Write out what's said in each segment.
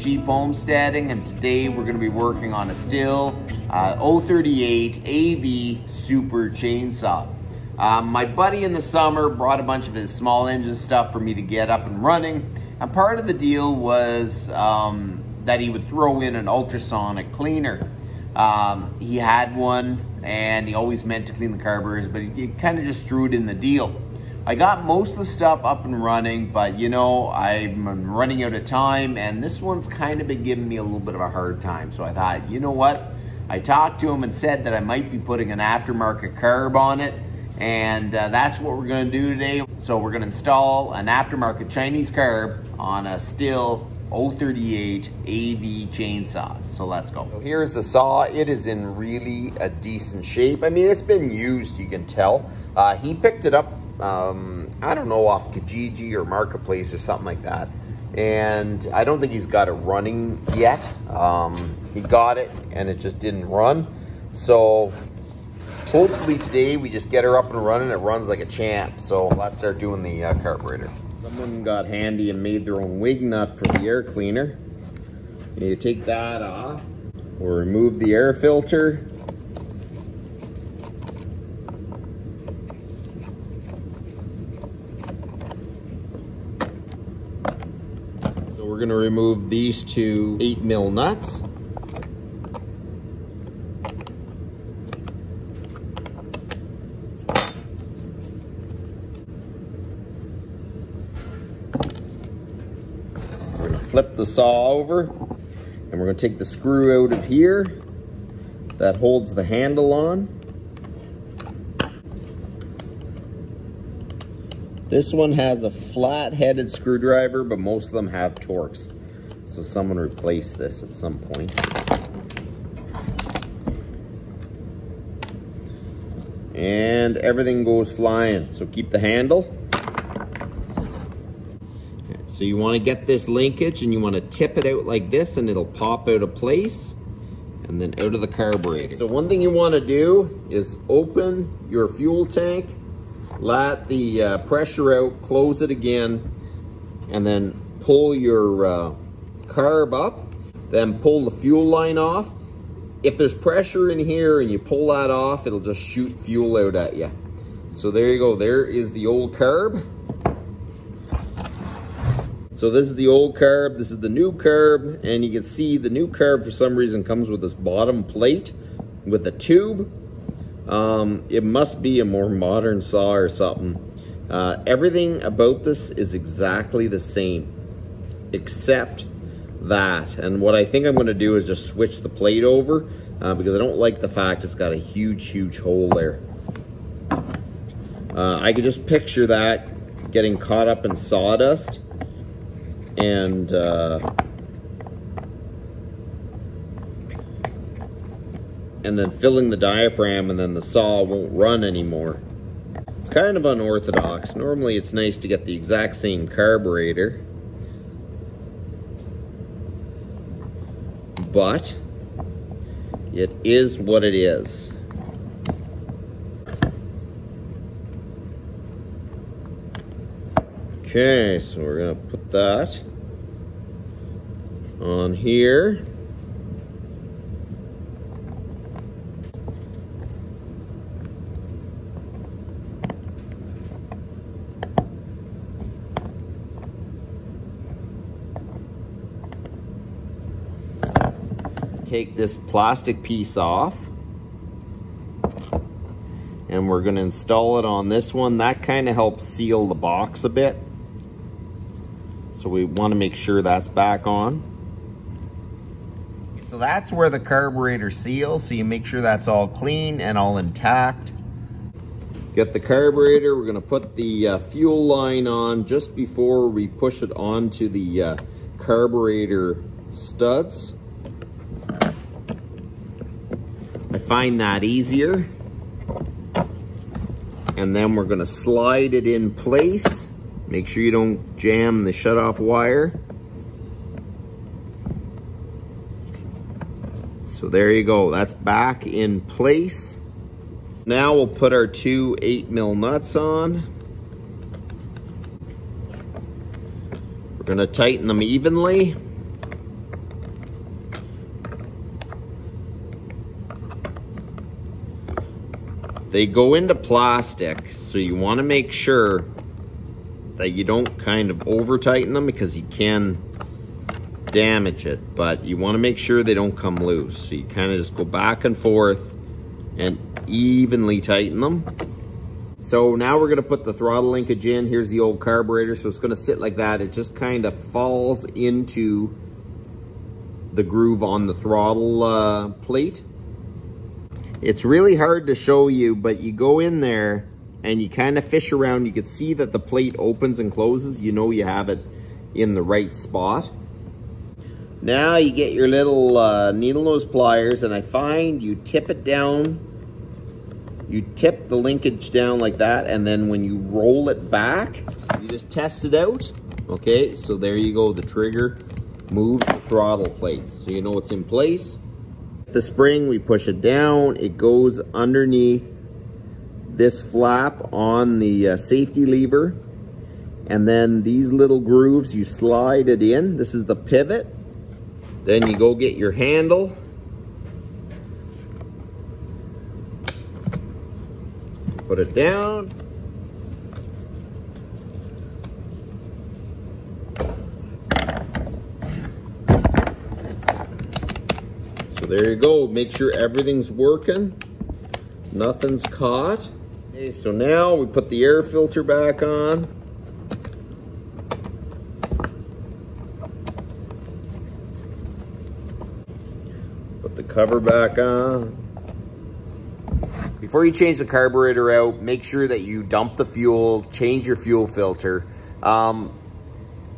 Cheap Homesteading and today we're going to be working on a Stihl uh, 038 AV Super Chainsaw. Um, my buddy in the summer brought a bunch of his small engine stuff for me to get up and running and part of the deal was um, that he would throw in an ultrasonic cleaner. Um, he had one and he always meant to clean the carburetors but he, he kind of just threw it in the deal. I got most of the stuff up and running, but you know, I'm running out of time and this one's kind of been giving me a little bit of a hard time. So I thought, you know what? I talked to him and said that I might be putting an aftermarket carb on it and uh, that's what we're gonna do today. So we're gonna install an aftermarket Chinese carb on a Stihl 038 AV chainsaw. So let's go. So here's the saw. It is in really a decent shape. I mean, it's been used, you can tell. Uh, he picked it up um, I don't know, off Kijiji or Marketplace or something like that. And I don't think he's got it running yet. Um, he got it and it just didn't run. So hopefully today we just get her up and running. It runs like a champ. So let's start doing the uh, carburetor. Someone got handy and made their own wig nut for the air cleaner. You take that off. We'll remove the air filter gonna remove these two eight mil nuts. We're gonna flip the saw over and we're gonna take the screw out of here that holds the handle on. This one has a flat-headed screwdriver, but most of them have Torx. So someone replaced this at some point. And everything goes flying, so keep the handle. So you wanna get this linkage and you wanna tip it out like this and it'll pop out of place and then out of the carburetor. So one thing you wanna do is open your fuel tank let the uh, pressure out, close it again, and then pull your uh, carb up, then pull the fuel line off. If there's pressure in here and you pull that off, it'll just shoot fuel out at you. So there you go, there is the old carb. So this is the old carb, this is the new carb, and you can see the new carb for some reason comes with this bottom plate with a tube um, it must be a more modern saw or something. Uh, everything about this is exactly the same, except that. And what I think I'm gonna do is just switch the plate over uh, because I don't like the fact it's got a huge, huge hole there. Uh, I could just picture that getting caught up in sawdust and and then filling the diaphragm and then the saw won't run anymore. It's kind of unorthodox. Normally it's nice to get the exact same carburetor. But it is what it is. Okay, so we're gonna put that on here. Take this plastic piece off and we're gonna install it on this one. That kind of helps seal the box a bit. So we wanna make sure that's back on. So that's where the carburetor seals. So you make sure that's all clean and all intact. Get the carburetor, we're gonna put the uh, fuel line on just before we push it onto the uh, carburetor studs. I find that easier. And then we're gonna slide it in place. Make sure you don't jam the shutoff wire. So there you go, that's back in place. Now we'll put our two eight mil nuts on. We're gonna tighten them evenly. They go into plastic, so you want to make sure that you don't kind of over tighten them because you can damage it, but you want to make sure they don't come loose. So you kind of just go back and forth and evenly tighten them. So now we're gonna put the throttle linkage in. Here's the old carburetor. So it's gonna sit like that. It just kind of falls into the groove on the throttle uh, plate. It's really hard to show you, but you go in there and you kind of fish around. You can see that the plate opens and closes. You know you have it in the right spot. Now you get your little uh, needle nose pliers and I find you tip it down you tip the linkage down like that, and then when you roll it back, you just test it out. Okay, so there you go. The trigger moves the throttle plates. So you know it's in place. The spring, we push it down. It goes underneath this flap on the uh, safety lever. And then these little grooves, you slide it in. This is the pivot. Then you go get your handle Put it down. There you go. Make sure everything's working. Nothing's caught. Okay, so now we put the air filter back on. Put the cover back on. Before you change the carburetor out, make sure that you dump the fuel, change your fuel filter. Um,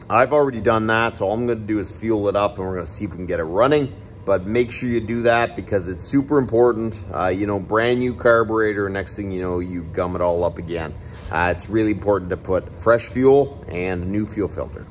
I've already done that, so all I'm gonna do is fuel it up and we're gonna see if we can get it running. But make sure you do that because it's super important. Uh, you know, brand new carburetor, next thing you know, you gum it all up again. Uh, it's really important to put fresh fuel and new fuel filter.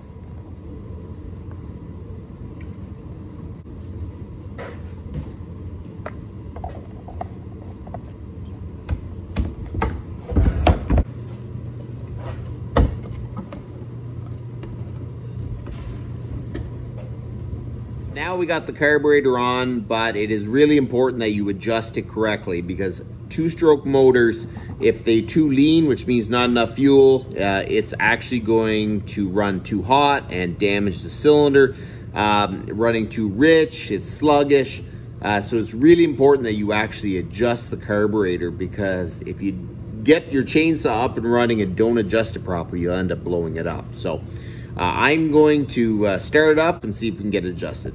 Now we got the carburetor on, but it is really important that you adjust it correctly because two-stroke motors, if they too lean, which means not enough fuel, uh, it's actually going to run too hot and damage the cylinder. Um, running too rich, it's sluggish. Uh, so it's really important that you actually adjust the carburetor because if you get your chainsaw up and running and don't adjust it properly, you'll end up blowing it up. So uh, I'm going to uh, start it up and see if we can get it adjusted.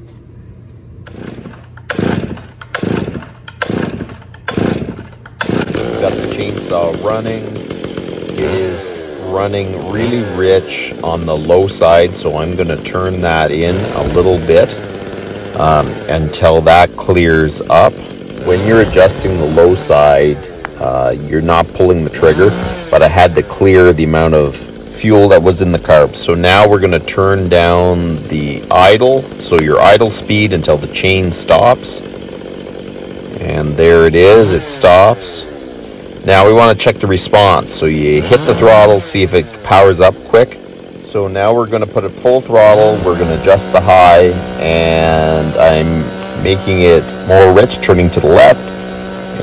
Got the chainsaw running. It is running really rich on the low side, so I'm going to turn that in a little bit um, until that clears up. When you're adjusting the low side, uh, you're not pulling the trigger, but I had to clear the amount of fuel that was in the carb. So now we're going to turn down the idle, so your idle speed until the chain stops. And there it is, it stops. Now we want to check the response. So you hit the throttle, see if it powers up quick. So now we're going to put it full throttle, we're going to adjust the high, and I'm making it more rich, turning to the left.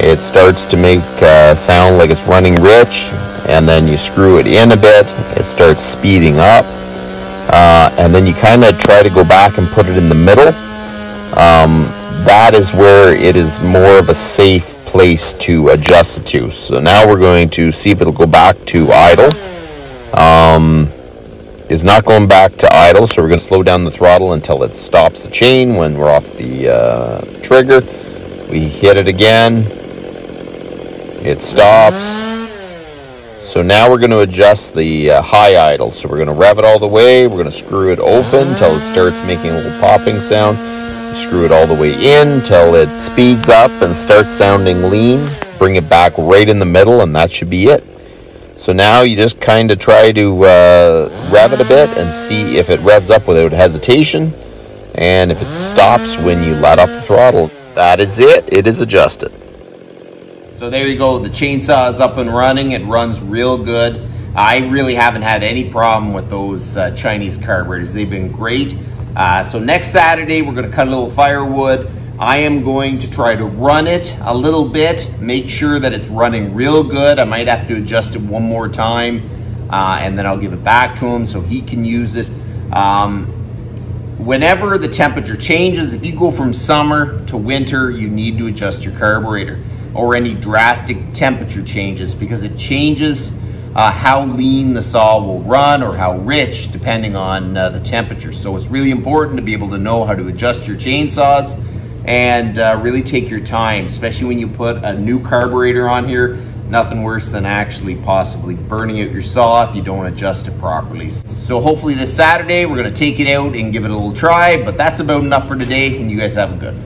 It starts to make uh, sound like it's running rich, and then you screw it in a bit, it starts speeding up, uh, and then you kind of try to go back and put it in the middle. Um, that is where it is more of a safe place to adjust it to. So now we're going to see if it'll go back to idle. Um, it's not going back to idle, so we're going to slow down the throttle until it stops the chain when we're off the uh, trigger. We hit it again. It stops. So now we're going to adjust the uh, high idle. So we're going to rev it all the way. We're going to screw it open until it starts making a little popping sound. Screw it all the way in until it speeds up and starts sounding lean. Bring it back right in the middle and that should be it. So now you just kind of try to uh, rev it a bit and see if it revs up without hesitation and if it stops when you let off the throttle. That is it. It is adjusted. So there you go. The chainsaw is up and running. It runs real good. I really haven't had any problem with those uh, Chinese carburetors. They've been great. Uh, so next Saturday, we're going to cut a little firewood. I am going to try to run it a little bit, make sure that it's running real good. I might have to adjust it one more time uh, and then I'll give it back to him so he can use it. Um, whenever the temperature changes, if you go from summer to winter, you need to adjust your carburetor or any drastic temperature changes because it changes uh, how lean the saw will run or how rich depending on uh, the temperature. So it's really important to be able to know how to adjust your chainsaws and uh, really take your time, especially when you put a new carburetor on here. Nothing worse than actually possibly burning out your saw if you don't adjust it properly. So hopefully this Saturday we're gonna take it out and give it a little try, but that's about enough for today and you guys have a good